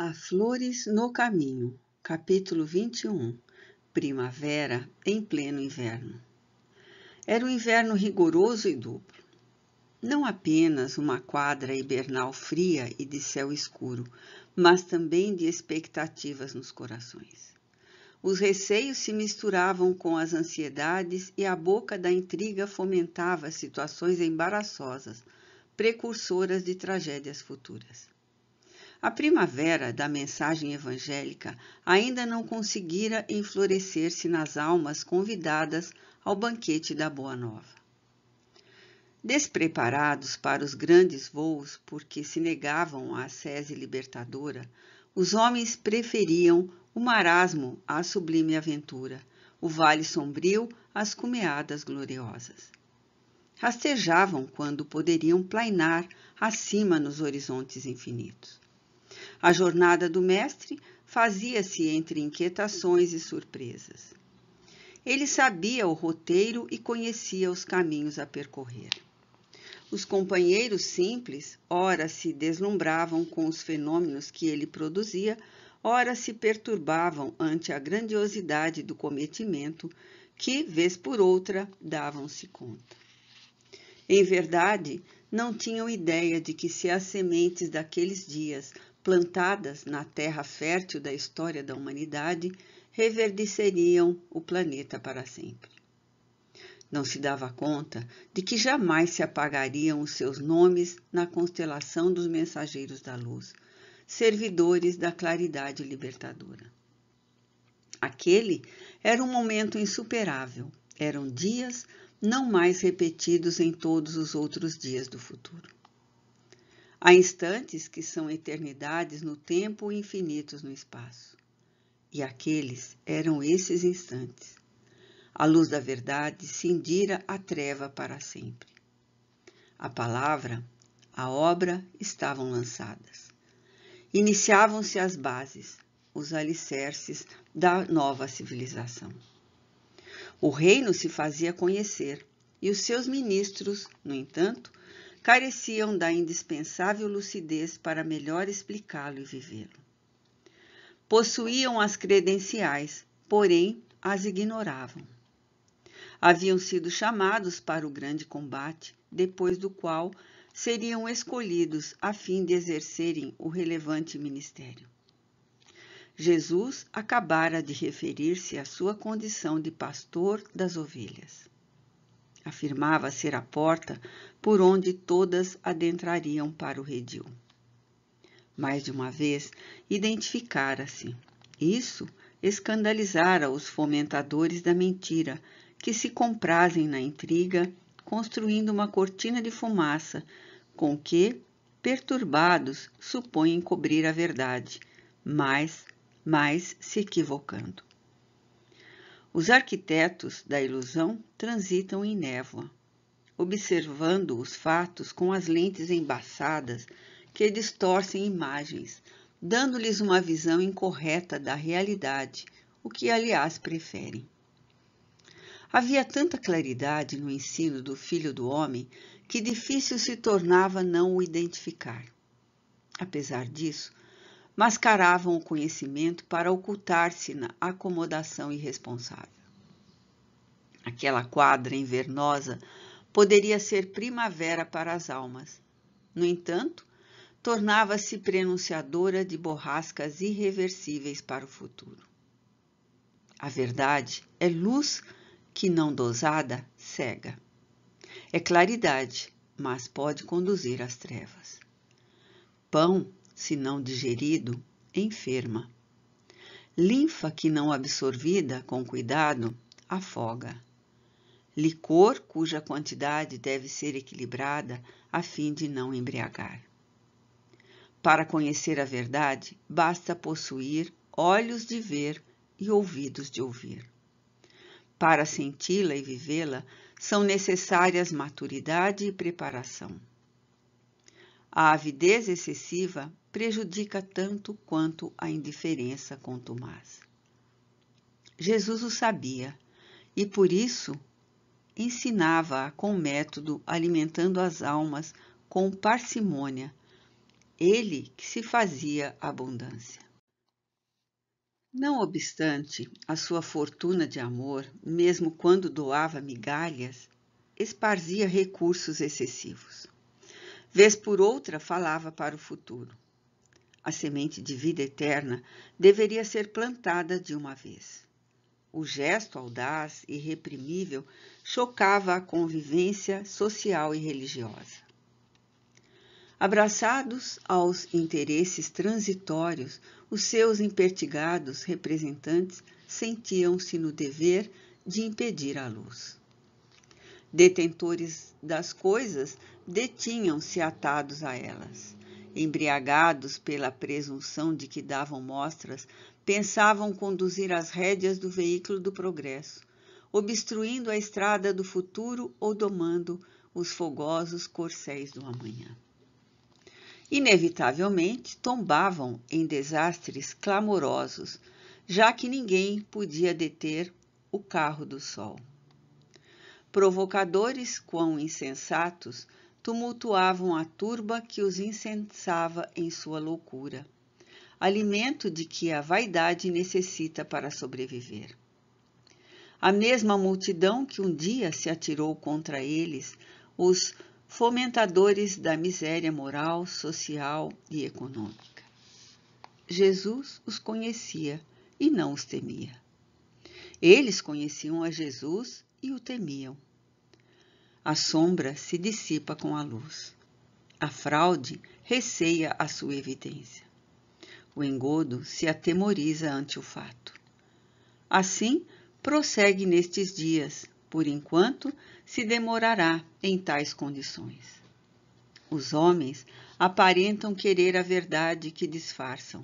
As Flores no Caminho, capítulo 21 Primavera em pleno inverno. Era um inverno rigoroso e duplo. Não apenas uma quadra hibernal fria e de céu escuro, mas também de expectativas nos corações. Os receios se misturavam com as ansiedades e a boca da intriga fomentava situações embaraçosas, precursoras de tragédias futuras. A primavera da mensagem evangélica ainda não conseguira enflorescer-se nas almas convidadas ao banquete da Boa Nova. Despreparados para os grandes voos porque se negavam à sese libertadora, os homens preferiam o marasmo à sublime aventura, o vale sombrio às cumeadas gloriosas. Rastejavam quando poderiam plainar acima nos horizontes infinitos. A jornada do mestre fazia-se entre inquietações e surpresas. Ele sabia o roteiro e conhecia os caminhos a percorrer. Os companheiros simples, ora se deslumbravam com os fenômenos que ele produzia, ora se perturbavam ante a grandiosidade do cometimento que, vez por outra, davam-se conta. Em verdade, não tinham ideia de que se as sementes daqueles dias plantadas na terra fértil da história da humanidade, reverdeceriam o planeta para sempre. Não se dava conta de que jamais se apagariam os seus nomes na constelação dos mensageiros da luz, servidores da claridade libertadora. Aquele era um momento insuperável, eram dias não mais repetidos em todos os outros dias do futuro. Há instantes que são eternidades no tempo e infinitos no espaço. E aqueles eram esses instantes. A luz da verdade cindira a treva para sempre. A palavra, a obra estavam lançadas. Iniciavam-se as bases, os alicerces da nova civilização. O reino se fazia conhecer e os seus ministros, no entanto, careciam da indispensável lucidez para melhor explicá-lo e vivê-lo. Possuíam as credenciais, porém as ignoravam. Haviam sido chamados para o grande combate, depois do qual seriam escolhidos a fim de exercerem o relevante ministério. Jesus acabara de referir-se à sua condição de pastor das ovelhas. Afirmava ser a porta por onde todas adentrariam para o redil. Mais de uma vez identificara-se. Isso escandalizara os fomentadores da mentira, que se comprazem na intriga, construindo uma cortina de fumaça com que, perturbados, supõem cobrir a verdade, mas, mais se equivocando. Os arquitetos da ilusão transitam em névoa, observando os fatos com as lentes embaçadas que distorcem imagens, dando-lhes uma visão incorreta da realidade, o que, aliás, preferem. Havia tanta claridade no ensino do Filho do Homem que difícil se tornava não o identificar. Apesar disso, mascaravam o conhecimento para ocultar-se na acomodação irresponsável. Aquela quadra invernosa poderia ser primavera para as almas. No entanto, tornava-se prenunciadora de borrascas irreversíveis para o futuro. A verdade é luz que, não dosada, cega. É claridade, mas pode conduzir às trevas. Pão se não digerido, enferma. Linfa que não absorvida com cuidado, afoga. Licor cuja quantidade deve ser equilibrada a fim de não embriagar. Para conhecer a verdade, basta possuir olhos de ver e ouvidos de ouvir. Para senti-la e vivê-la, são necessárias maturidade e preparação. A avidez excessiva prejudica tanto quanto a indiferença contumaz. Jesus o sabia e por isso ensinava-a com método, alimentando as almas com parcimônia, ele que se fazia abundância. Não obstante a sua fortuna de amor, mesmo quando doava migalhas, esparzia recursos excessivos. Vez por outra falava para o futuro. A semente de vida eterna deveria ser plantada de uma vez. O gesto audaz e reprimível chocava a convivência social e religiosa. Abraçados aos interesses transitórios, os seus impertigados representantes sentiam-se no dever de impedir a luz. Detentores das coisas detinham-se atados a elas. Embriagados pela presunção de que davam mostras, pensavam conduzir as rédeas do veículo do progresso, obstruindo a estrada do futuro ou domando os fogosos corcéis do amanhã. Inevitavelmente tombavam em desastres clamorosos, já que ninguém podia deter o carro do sol. Provocadores quão insensatos tumultuavam a turba que os incensava em sua loucura alimento de que a vaidade necessita para sobreviver. A mesma multidão que um dia se atirou contra eles, os fomentadores da miséria moral, social e econômica. Jesus os conhecia e não os temia. Eles conheciam a Jesus e o temiam. A sombra se dissipa com a luz. A fraude receia a sua evidência. O engodo se atemoriza ante o fato. Assim, prossegue nestes dias, por enquanto se demorará em tais condições. Os homens aparentam querer a verdade que disfarçam.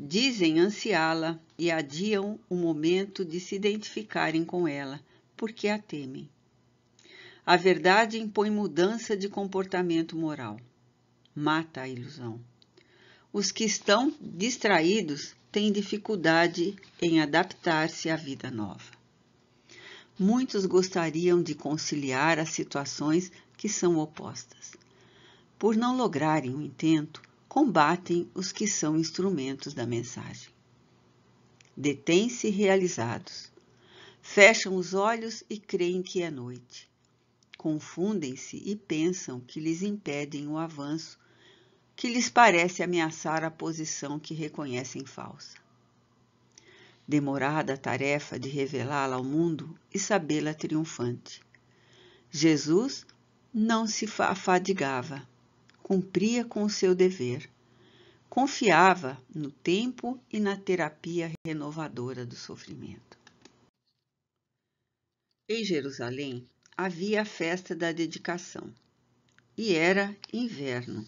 Dizem ansiá-la e adiam o momento de se identificarem com ela, porque a temem. A verdade impõe mudança de comportamento moral. Mata a ilusão. Os que estão distraídos têm dificuldade em adaptar-se à vida nova. Muitos gostariam de conciliar as situações que são opostas. Por não lograrem o intento, combatem os que são instrumentos da mensagem. Detêm-se realizados. Fecham os olhos e creem que é noite. Confundem-se e pensam que lhes impedem o avanço que lhes parece ameaçar a posição que reconhecem falsa. Demorada a tarefa de revelá-la ao mundo e sabê-la triunfante. Jesus não se afadigava, cumpria com o seu dever, confiava no tempo e na terapia renovadora do sofrimento. Em Jerusalém havia a festa da dedicação e era inverno.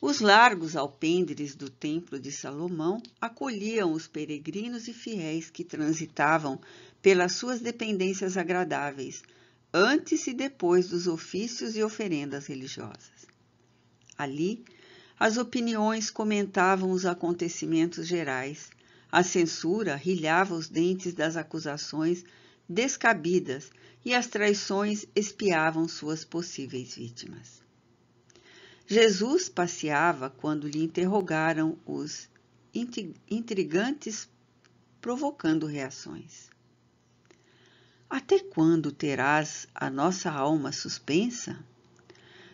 Os largos alpendres do Templo de Salomão acolhiam os peregrinos e fiéis que transitavam pelas suas dependências agradáveis, antes e depois dos ofícios e oferendas religiosas. Ali, as opiniões comentavam os acontecimentos gerais, a censura rilhava os dentes das acusações descabidas e as traições espiavam suas possíveis vítimas. Jesus passeava quando lhe interrogaram os intrigantes, provocando reações. Até quando terás a nossa alma suspensa?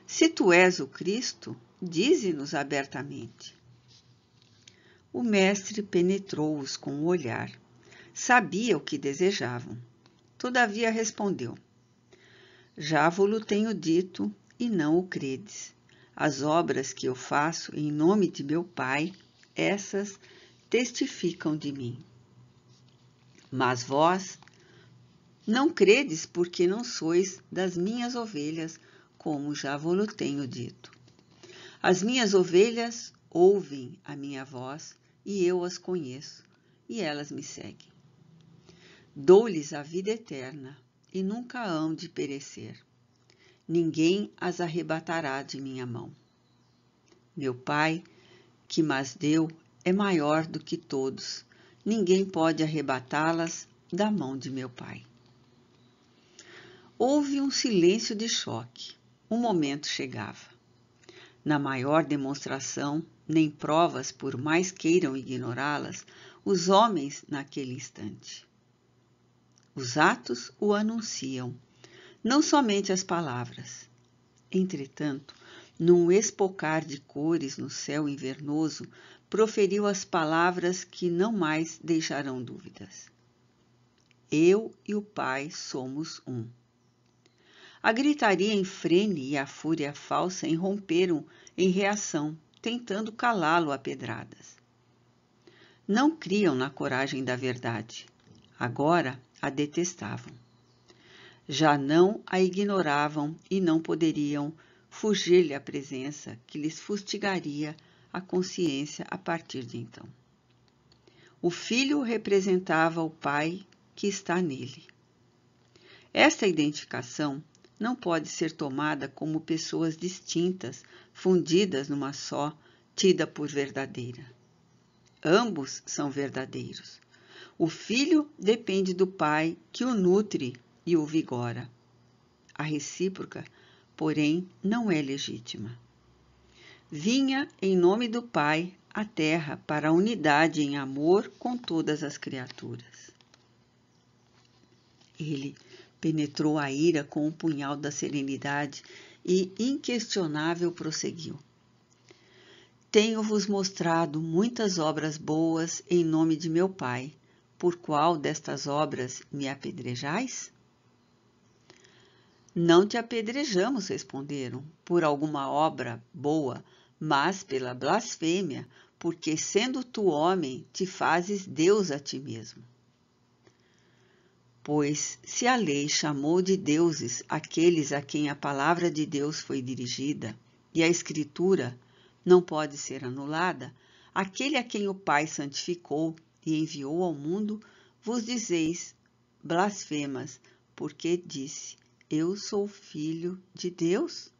Se tu és o Cristo, dize-nos abertamente. O mestre penetrou-os com o olhar. Sabia o que desejavam. Todavia respondeu: Já vos tenho dito e não o credes. As obras que eu faço em nome de meu Pai, essas testificam de mim. Mas vós não credes porque não sois das minhas ovelhas, como já vos tenho dito. As minhas ovelhas ouvem a minha voz e eu as conheço, e elas me seguem. Dou-lhes a vida eterna e nunca hão de perecer ninguém as arrebatará de minha mão. Meu Pai, que mas deu, é maior do que todos, ninguém pode arrebatá-las da mão de meu Pai. Houve um silêncio de choque. Um momento chegava. Na maior demonstração, nem provas, por mais queiram ignorá-las, os homens naquele instante. Os atos o anunciam, não somente as palavras. Entretanto, num espocar de cores no céu invernoso, proferiu as palavras que não mais deixarão dúvidas. Eu e o Pai somos um. A gritaria em frene e a fúria falsa irromperam em reação, tentando calá-lo a pedradas. Não criam na coragem da verdade. Agora a detestavam. Já não a ignoravam e não poderiam fugir-lhe à presença que lhes fustigaria a consciência a partir de então. O filho representava o pai que está nele. Esta identificação não pode ser tomada como pessoas distintas, fundidas numa só, tida por verdadeira. Ambos são verdadeiros. O filho depende do pai que o nutre e o vigora. A recíproca, porém, não é legítima. Vinha em nome do Pai à terra para a unidade em amor com todas as criaturas. Ele penetrou a ira com o punhal da serenidade e, inquestionável, prosseguiu. Tenho-vos mostrado muitas obras boas em nome de meu Pai. Por qual destas obras me apedrejais? Não te apedrejamos, responderam, por alguma obra boa, mas pela blasfêmia, porque sendo tu homem, te fazes Deus a ti mesmo. Pois se a lei chamou de deuses aqueles a quem a palavra de Deus foi dirigida, e a Escritura não pode ser anulada, aquele a quem o Pai santificou e enviou ao mundo, vos dizeis blasfemas, porque disse: Eu sou filho de Deus?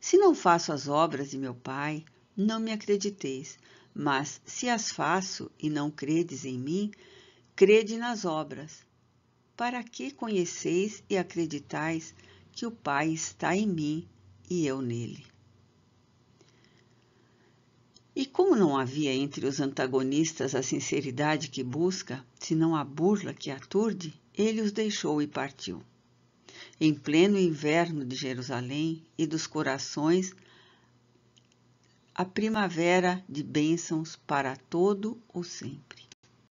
Se não faço as obras de meu Pai, não me acrediteis, mas se as faço e não credes em mim, Crede nas obras. Para que conheceis e acreditais que o Pai está em mim e eu nele? E como não havia entre os antagonistas a sinceridade que busca, senão a burla que aturde, ele os deixou e partiu. Em pleno inverno de Jerusalém e dos corações, a primavera de bênçãos para todo o sempre.